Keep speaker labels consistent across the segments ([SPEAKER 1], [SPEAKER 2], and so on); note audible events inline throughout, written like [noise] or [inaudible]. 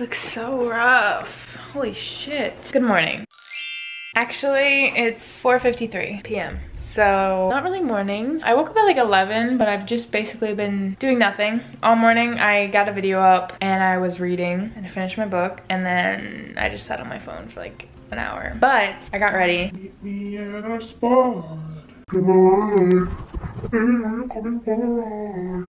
[SPEAKER 1] looks so rough. Holy shit. Good morning. Actually, it's 4.53 p.m. So, not really morning. I woke up at like 11, but I've just basically been doing nothing. All morning, I got a video up and I was reading and I finished my book. And then I just sat on my phone for like an hour. But I got ready.
[SPEAKER 2] Meet me at spot. Come on. Baby, are you coming for a ride?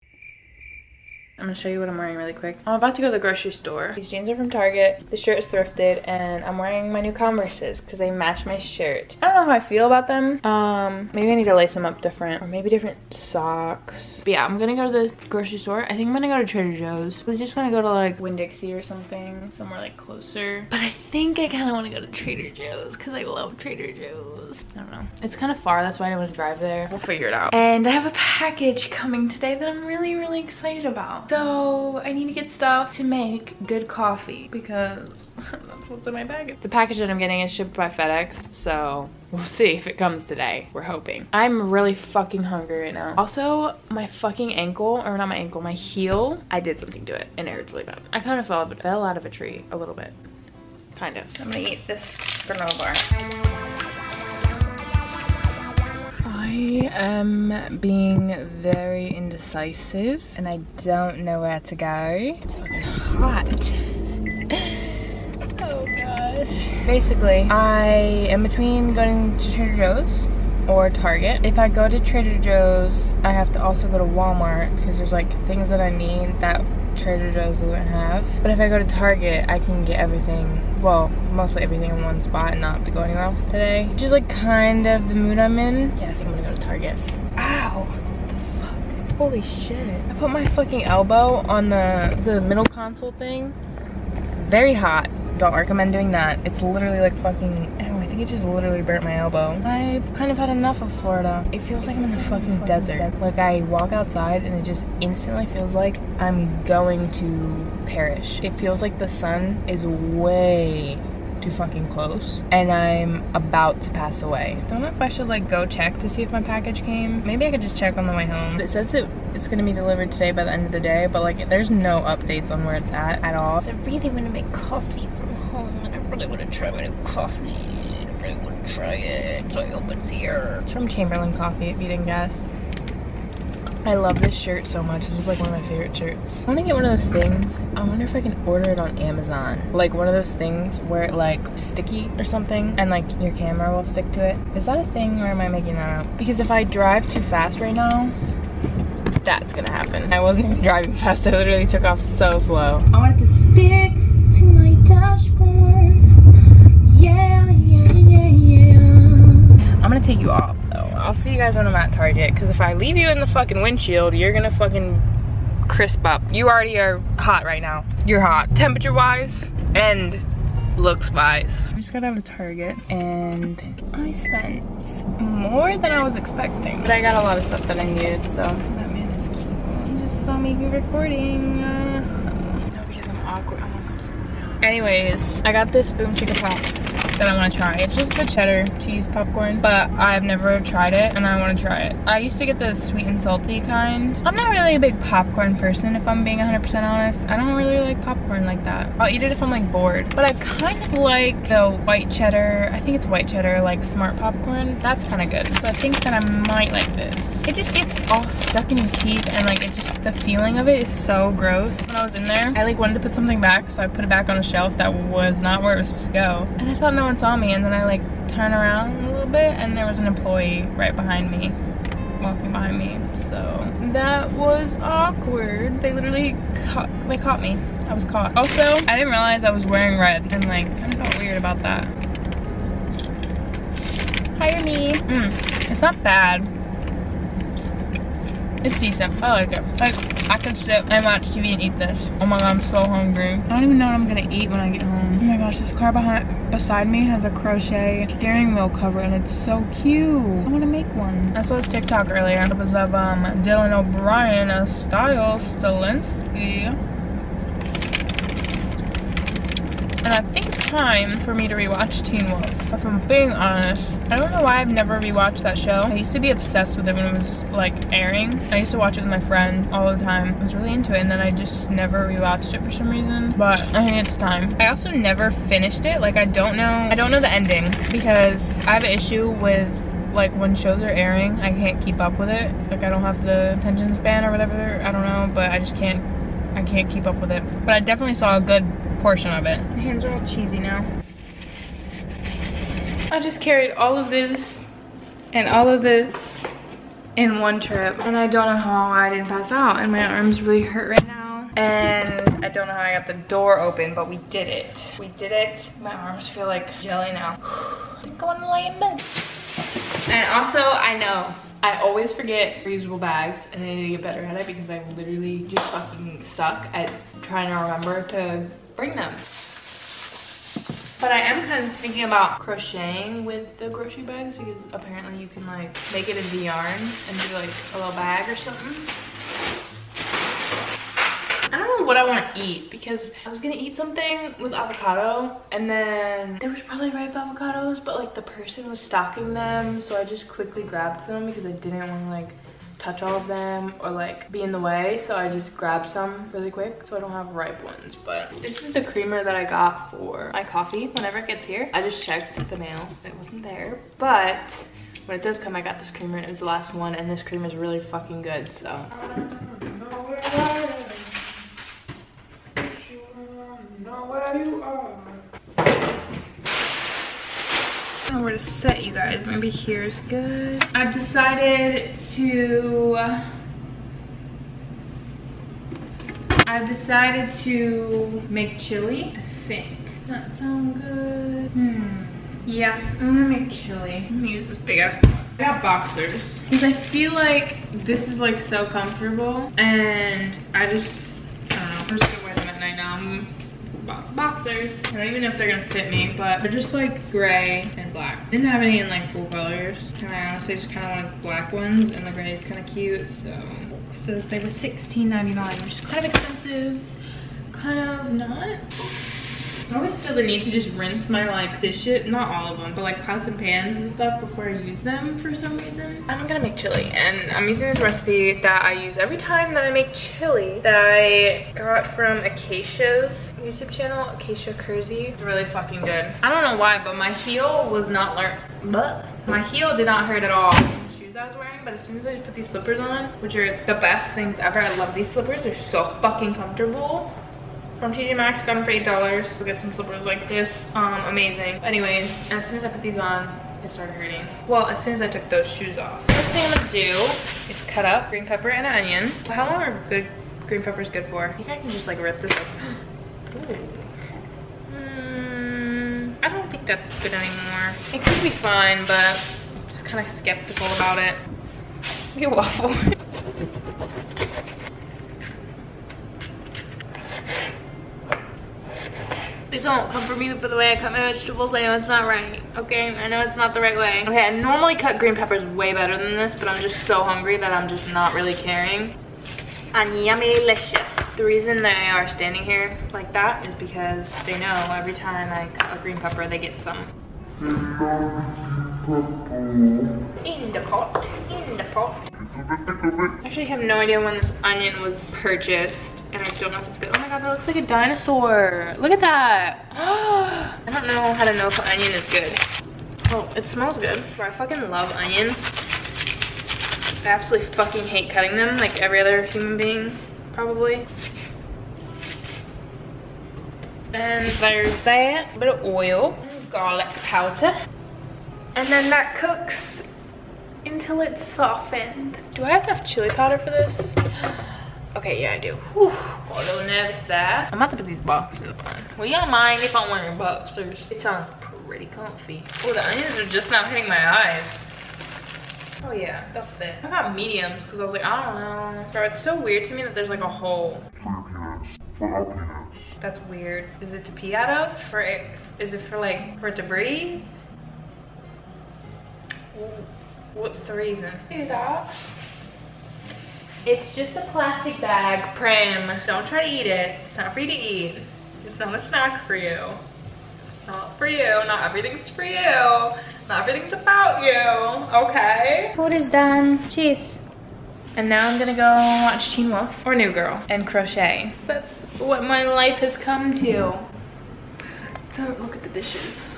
[SPEAKER 1] I'm gonna show you what I'm wearing really quick. I'm about to go to the grocery store. These jeans are from Target. The shirt is thrifted and I'm wearing my new Converses because they match my shirt. I don't know how I feel about them. Um, maybe I need to lace them up different or maybe different socks. But yeah, I'm gonna go to the grocery store. I think I'm gonna go to Trader Joe's. I was just gonna go to like Winn-Dixie or something, somewhere like closer. But I think I kind of want to go to Trader Joe's because I love Trader Joe's. I don't know. It's kind of far. That's why I didn't want to drive there. We'll figure it out. And I have a package coming today that I'm really, really excited about. So I need to get stuff to make good coffee because [laughs] that's what's in my bag. The package that I'm getting is shipped by FedEx, so we'll see if it comes today. We're hoping. I'm really fucking hungry right now. Also, my fucking ankle, or not my ankle, my heel, I did something to it and it hurts really bad. I kind of fell, fell out of a tree a little bit. Kind of. I'm gonna eat this granola bar. I am being very indecisive and I don't know where to go. It's fucking hot. [gasps] oh gosh. Basically, I am between going to Trader Joe's or Target. If I go to Trader Joe's, I have to also go to Walmart because there's like things that I need that Trader Joe's doesn't have. But if I go to Target, I can get everything, well, mostly everything in one spot and not have to go anywhere else today. Which is like kind of the mood I'm in. Yeah, To Target. Ow! Fuck? Holy shit. I put my fucking elbow on the, the middle console thing. Very hot. Don't recommend doing that. It's literally like fucking, ow, I think it just literally burnt my elbow. I've kind of had enough of Florida. It feels like I'm in the fucking desert. Like I walk outside and it just instantly feels like I'm going to perish. It feels like the sun is way too fucking close and I'm about to pass away. Don't know if I should like go check to see if my package came. Maybe I could just check on the way home. It says that it's gonna be delivered today by the end of the day, but like there's no updates on where it's at at all. So I really wanna make coffee from home and I really wanna try my new coffee. I really wanna try it. So I hope it's here. It's from Chamberlain Coffee if you didn't guess. I love this shirt so much. This is like one of my favorite shirts. I want to get one of those things. I wonder if I can order it on Amazon. Like one of those things where it like sticky or something and like your camera will stick to it. Is that a thing or am I making that up? Because if I drive too fast right now, that's gonna happen. I wasn't even driving fast. I literally took off so slow. I want it to stick to my dashboard. Yeah, yeah, yeah, yeah. I'm gonna take you off. I'll see you guys when I'm at Target because if I leave you in the fucking windshield, you're gonna fucking crisp up. You already are hot right now. You're hot. Temperature wise and looks wise. I just got out of Target and I spent more than I was expecting. But I got a lot of stuff that I needed, so that man is cute. He just saw me recording. Uh, no, because I'm awkward. I'm uncomfortable. Anyways, I got this Boom Chicka Pop that I want to try. It's just the cheddar cheese popcorn, but I've never tried it and I want to try it. I used to get the sweet and salty kind. I'm not really a big popcorn person if I'm being 100% honest. I don't really like popcorn like that. I'll eat it if I'm like bored, but I kind of like the white cheddar, I think it's white cheddar, like smart popcorn. That's kind of good. So I think that I might like this. It just gets all stuck in your teeth and like it just, the feeling of it is so gross. When I was in there, I like wanted to put something back, so I put it back on a shelf that was not where it was supposed to go. And I thought no one saw me and then I like turn around a little bit and there was an employee right behind me walking behind me so that was awkward they literally caught they caught me I was caught also I didn't realize I was wearing red and like kind of felt weird about that hire me mm, it's not bad it's decent. I like it. Like, I could sit and watch TV and eat this. Oh my god, I'm so hungry. I don't even know what I'm gonna eat when I get home. Gosh, this car behind beside me has a crochet steering wheel cover and it's so cute. I wanna make one. I saw this TikTok earlier. It was of um, Dylan O'Brien, a Stiles Stilinski. And I think it's time for me to rewatch Teen Wolf. If I'm being honest, I don't know why I've never rewatched that show. I used to be obsessed with it when it was like airing. I used to watch it with my friend all the time. I was really into it and then I just never rewatched it for some reason. But I think it's time. I also never finished it. Like I don't know, I don't know the ending because I have an issue with like when shows are airing, I can't keep up with it. Like I don't have the attention span or whatever. I don't know, but I just can't I can't keep up with it. But I definitely saw a good portion of it. My hands are all cheesy now. I just carried all of this and all of this in one trip. And I don't know how I didn't pass out and my arms really hurt right now. And I don't know how I got the door open, but we did it. We did it. My arms feel like jelly now. [sighs] I think I wanna lay in bed. And also, I know I always forget reusable bags and I need to get better at it because I literally just fucking suck at trying to remember to bring them. But I am kind of thinking about crocheting with the grocery bags because apparently you can like make it into yarn and do like a little bag or something. I don't know what I want to eat because I was gonna eat something with avocado and then there was probably ripe avocados but like the person was stocking them so I just quickly grabbed some because I didn't want to like touch all of them or like be in the way. So I just grabbed some really quick so I don't have ripe ones. But this is the creamer that I got for my coffee whenever it gets here. I just checked the mail. It wasn't there. But when it does come I got this creamer it was the last one. And this cream is really fucking good so I don't know where to set you guys. Maybe here's good. I've decided to... I've decided to make chili, I think. Does that sound good? Hmm. Yeah, I'm gonna make chili. I'm gonna use this big ass I got boxers because I feel like this is like so comfortable and I just, I don't know, I'm just gonna wear them at night now. I'm box boxers. I don't even know if they're gonna fit me, but they're just like gray and black. Didn't have any in like cool colors. And I honestly just kind of wanted black ones and the gray is kind of cute, so. Says they were $16.99, which is kind of expensive, kind of not. I always feel the need to just rinse my like this shit, not all of them, but like pots and pans and stuff before I use them for some reason. I'm gonna make chili and I'm using this recipe that I use every time that I make chili that I got from Acacia's YouTube channel, Acacia Kersey. It's really fucking good. I don't know why, but my heel was not learned, but my heel did not hurt at all. Shoes I was wearing, but as soon as I put these slippers on, which are the best things ever, I love these slippers. They're so fucking comfortable from TJ Maxx, got them for $8. We'll get some slippers like this, um, amazing. Anyways, as soon as I put these on, it started hurting. Well, as soon as I took those shoes off. First thing I'm gonna do is cut up green pepper and an onion. How long are good green peppers good for? I think I can just like rip this up. [gasps] Mm, I don't think that's good anymore. It could be fine, but I'm just kind of skeptical about it. Be waffle. [laughs] Please don't come for me for the way I cut my vegetables. I know it's not right, okay? I know it's not the right way. Okay, I normally cut green peppers way better than this, but I'm just so hungry that I'm just not really caring. And yummy delicious. The reason they are standing here like that is because they know every time I cut a green pepper, they get some. In the pot, in the pot. I actually have no idea when this onion was purchased and I don't know if it's good. Oh my god, that looks like a dinosaur. Look at that. [gasps] I don't know how to know if an onion is good. Oh, it smells good. I fucking love onions. I absolutely fucking hate cutting them like every other human being, probably. And there's that, A bit of oil, garlic powder. And then that cooks until it's softened. Do I have enough chili powder for this? Okay, yeah, I do. Whew, got a little nervous there. I'm about to put these boxers on. Well, you don't mind if I'm wearing boxers. It sounds pretty comfy. Oh, the onions are just now hitting my eyes. Oh yeah, they'll fit. I got mediums because I was like, I don't know. Bro, it's so weird to me that there's like a hole.
[SPEAKER 2] For our penis.
[SPEAKER 1] That's weird. Is it to pee out of? For it, is it for like, for debris? What's the reason? Do that. It's just a plastic bag, Prim. Don't try to eat it. It's not for you to eat. It's not a snack for you. Not for you. Not everything's for you. Not everything's about you. Okay? Food is done. Cheese. And now I'm gonna go watch Teen Wolf or New Girl and crochet. That's what my life has come to. So look at the dishes.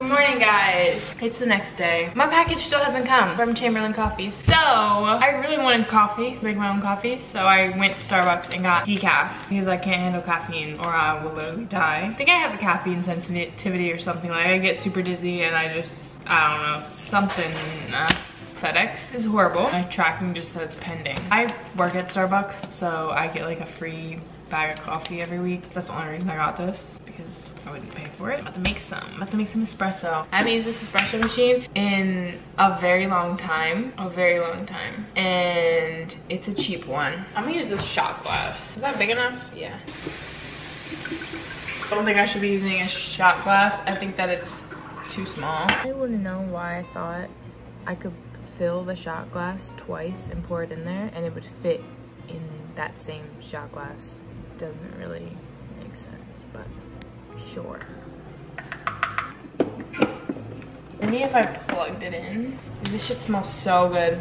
[SPEAKER 1] Good morning guys. It's the next day. My package still hasn't come from Chamberlain Coffee. So I really wanted coffee, make my own coffee. So I went to Starbucks and got decaf because I can't handle caffeine or I will literally die. I think I have a caffeine sensitivity or something. Like I get super dizzy and I just, I don't know, something. Uh, FedEx is horrible. My tracking just says pending. I work at Starbucks, so I get like a free bag of coffee every week. That's the only reason I got this because I wouldn't pay for it. I'm about to make some. I'm about to make some espresso. I haven't used this espresso machine in a very long time. A very long time. And it's a cheap one. I'm gonna use this shot glass. Is that big enough? Yeah. I don't think I should be using a shot glass. I think that it's too small. I wouldn't know why I thought I could fill the shot glass twice and pour it in there and it would fit in that same shot glass. Doesn't really make sense, sure. Maybe if I plugged it in. This shit smells so good.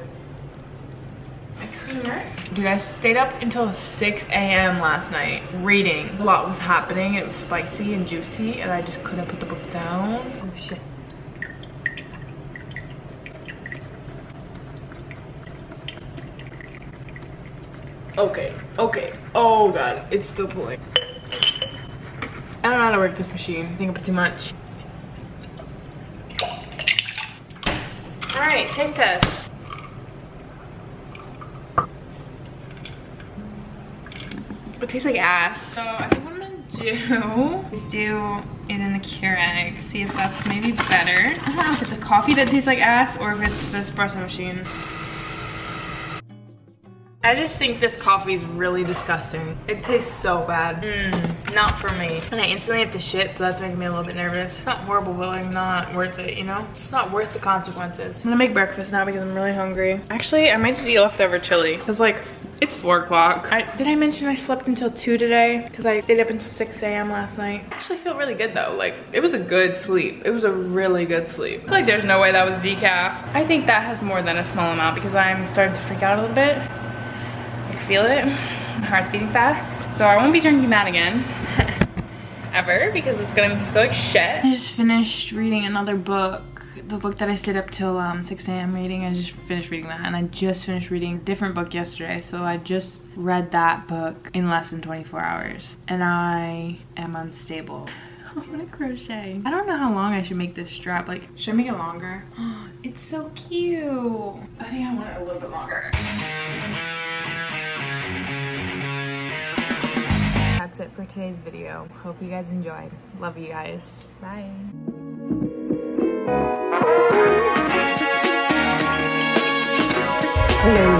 [SPEAKER 1] A creamer. Dude, I stayed up until 6 a.m. last night reading. A lot was happening. It was spicy and juicy and I just couldn't put the book down. Oh shit. Okay, okay. Oh god, it's still pulling. I don't know how to work this machine. I think I put too much. All right, taste test. It tastes like ass. So I think what I'm gonna do is do it in the Keurig. See if that's maybe better. I don't know if it's a coffee that tastes like ass or if it's the espresso machine. I just think this coffee is really disgusting. It tastes so bad. Mm, not for me. And I instantly have to shit, so that's making me a little bit nervous. It's not horrible, but like not worth it, you know? It's not worth the consequences. I'm gonna make breakfast now because I'm really hungry. Actually, I might just eat leftover chili. Cause like, it's four o'clock. Did I mention I slept until two today? Cause I stayed up until 6 a.m. last night. I actually feel really good though. Like, it was a good sleep. It was a really good sleep. I feel like there's no way that was decaf. I think that has more than a small amount because I'm starting to freak out a little bit feel it. My heart's beating fast. So I won't be drinking that again. [laughs] Ever, because it's gonna feel like shit. I just finished reading another book. The book that I stayed up till um, 6 a.m. reading, I just finished reading that. And I just finished reading a different book yesterday. So I just read that book in less than 24 hours. And I am unstable. [laughs] I'm gonna crochet. I don't know how long I should make this strap. Like, should I make it longer? [gasps] It's so cute. I think I want it a little bit longer. That's it for today's video. Hope you guys enjoyed. Love you guys. Bye.
[SPEAKER 2] Hello.